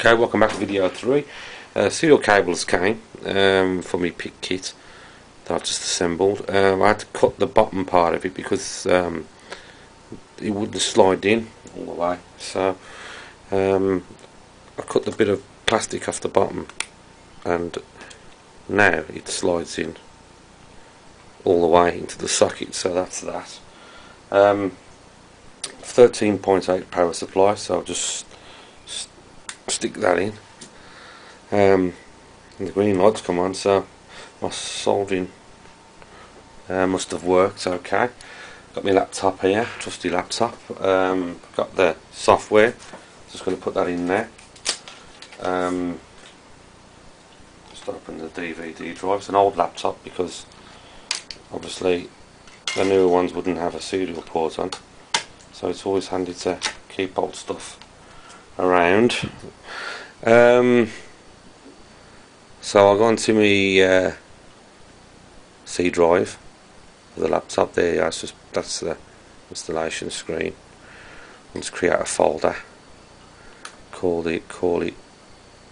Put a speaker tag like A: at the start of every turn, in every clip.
A: Okay, welcome back to video 3. Uh, serial cables came um, for me PIC kit that I've just assembled. Um, I had to cut the bottom part of it because um, it wouldn't slide in all the way. So um, I cut the bit of plastic off the bottom and now it slides in all the way into the socket so that's that. Um, 13.8 power supply so I'll just stick that in. Um, the green lights come on so my soldering uh, must have worked okay. Got my laptop here trusty laptop. Um, got the software. Just going to put that in there. Um, just open the DVD drive. It's an old laptop because obviously the newer ones wouldn't have a serial port on. So it's always handy to keep old stuff around. Um, so I'll go onto my uh, C drive the laptop there. That's just that's the installation screen. Let's create a folder. Call it call it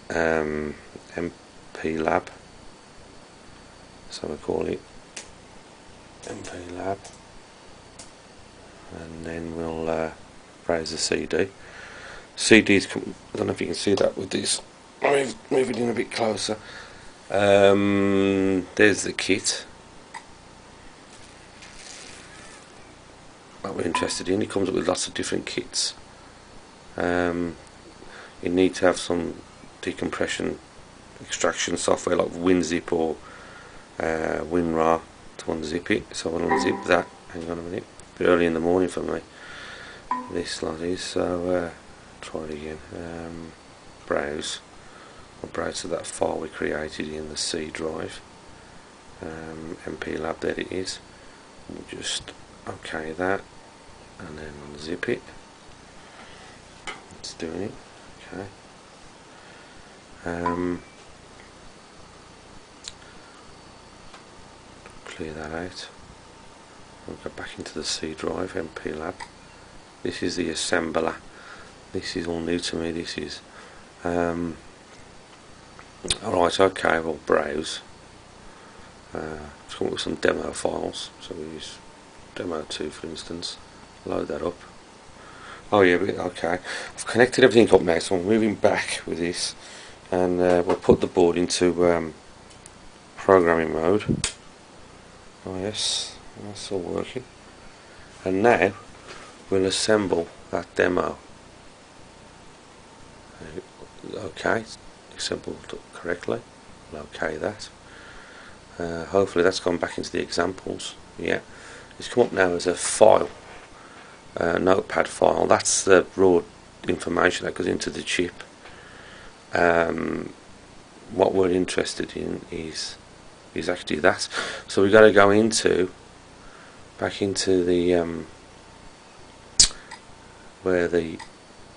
A: um, MPLAB. So we call it MPLAB. And then we'll uh, browse the CD. CDs, come, I don't know if you can see that with this. Move, move it in a bit closer. Um, there's the kit that we're interested in. It comes up with lots of different kits. Um, you need to have some decompression extraction software like WinZip or uh, WinRAR to unzip it. So I'll unzip that. Hang on a minute bit early in the morning for me this lot is so uh, try it again. Um, browse I'll browse to that file we created in the C drive. Um, MPLAB there it is. We'll just okay that and then unzip it. It's doing it. Okay. Um, clear that out. We'll go back into the C drive, MPLAB. This is the assembler. This is all new to me. This is. Um, Alright, okay, we'll browse. Uh, let's come up with some demo files. So we use demo 2 for instance. Load that up. Oh yeah, okay. I've connected everything up now, so I'm moving back with this. And uh, we'll put the board into um, programming mode. Oh yes, that's all working and now we'll assemble that demo okay assembled correctly. We'll okay that. Uh, hopefully that's gone back into the examples. Yeah. It's come up now as a file uh, notepad file. That's the raw information that goes into the chip. Um, what we're interested in is is actually that. So we've got to go into back into the um, where the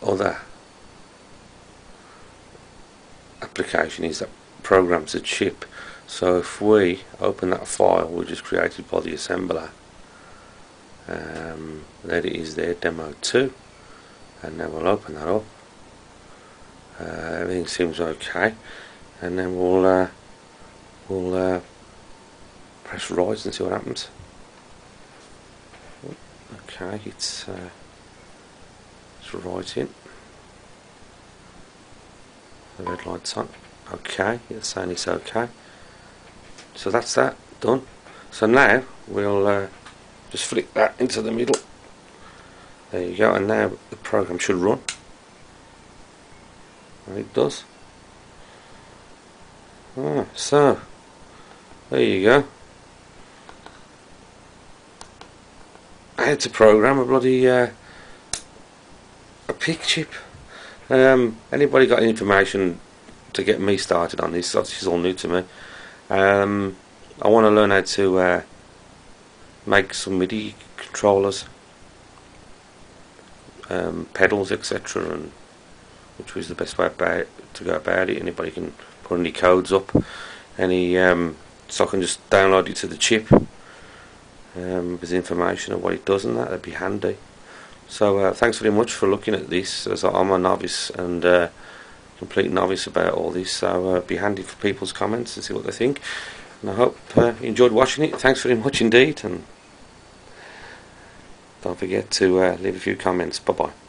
A: other application is that programs a chip. So if we open that file we just created by the assembler. Um, there it is there demo 2 and then we'll open that up. Uh, everything seems okay. And then we'll uh, we'll uh, press write and see what happens. Okay, it's uh, it's writing. The red light's on. Okay, it's saying it's okay. So that's that done. So now we'll uh, just flick that into the middle. There you go, and now the program should run. And it does. Ah, so there you go. I had to program a bloody uh, a PIC chip. Um, anybody got any information to get me started on this? This is all new to me. Um, I want to learn how to uh, make some MIDI controllers, um, pedals, etc., and which was the best way about to go about it. Anybody can put any codes up, any um, so I can just download it to the chip um, with information of what it does and that, that'd be handy. So uh, thanks very much for looking at this as I'm a novice and uh, complete novice about all this, so uh, be handy for people's comments and see what they think. And I hope uh, you enjoyed watching it. Thanks very much indeed, and don't forget to uh, leave a few comments. Bye bye.